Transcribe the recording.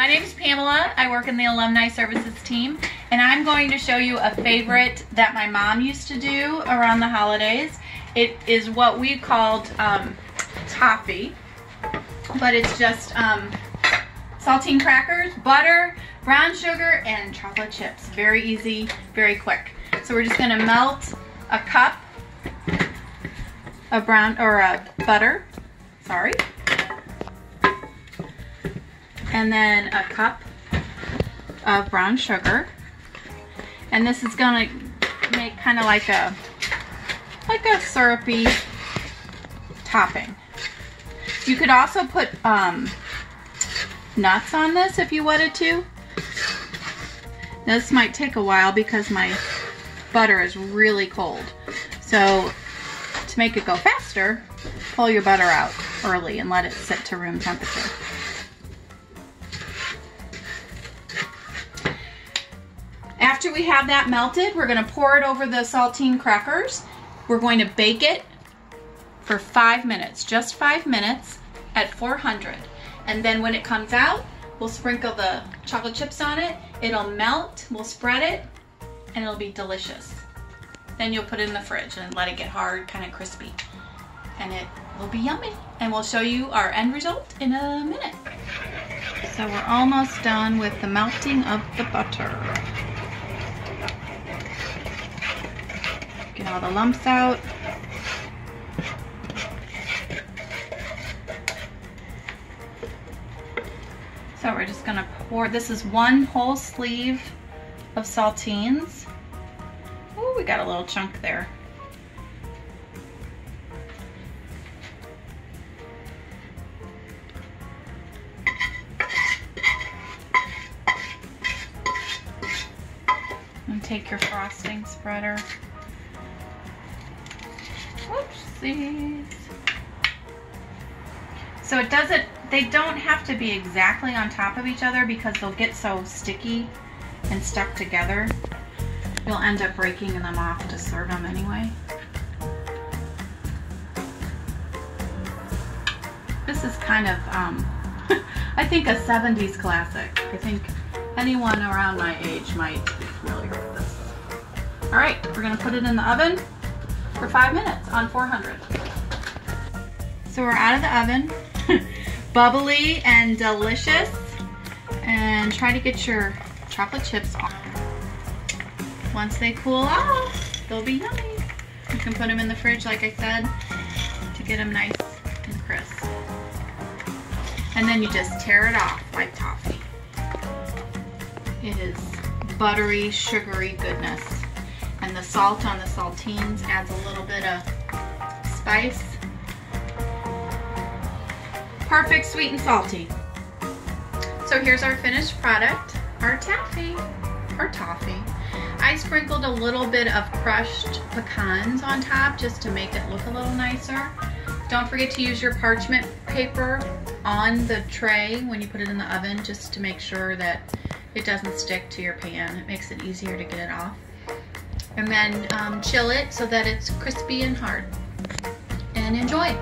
My name is Pamela. I work in the Alumni Services team, and I'm going to show you a favorite that my mom used to do around the holidays. It is what we called um, toffee, but it's just um, saltine crackers, butter, brown sugar, and chocolate chips. Very easy, very quick. So we're just gonna melt a cup of brown, or a butter, sorry, and then a cup of brown sugar. And this is gonna make kind of like a, like a syrupy topping. You could also put um, nuts on this if you wanted to. This might take a while because my butter is really cold. So to make it go faster, pull your butter out early and let it sit to room temperature. After we have that melted, we're gonna pour it over the saltine crackers. We're going to bake it for five minutes, just five minutes at 400. And then when it comes out, we'll sprinkle the chocolate chips on it. It'll melt, we'll spread it, and it'll be delicious. Then you'll put it in the fridge and let it get hard, kind of crispy. And it will be yummy. And we'll show you our end result in a minute. So we're almost done with the melting of the butter. All the lumps out. So we're just gonna pour, this is one whole sleeve of saltines. Oh, we got a little chunk there. And take your frosting spreader. Whoopsies. So it doesn't, they don't have to be exactly on top of each other because they'll get so sticky and stuck together. You'll end up breaking them off to serve them anyway. This is kind of, um, I think a 70s classic. I think anyone around my age might be familiar with this. All right, we're gonna put it in the oven for five minutes on 400. So we're out of the oven. Bubbly and delicious. And try to get your chocolate chips off. Once they cool off, they'll be yummy. You can put them in the fridge, like I said, to get them nice and crisp. And then you just tear it off like toffee. It is buttery, sugary goodness. And the salt on the saltines adds a little bit of spice. Perfect sweet and salty. So here's our finished product, our taffy, or toffee. I sprinkled a little bit of crushed pecans on top just to make it look a little nicer. Don't forget to use your parchment paper on the tray when you put it in the oven just to make sure that it doesn't stick to your pan. It makes it easier to get it off. And then um, chill it so that it's crispy and hard. And enjoy.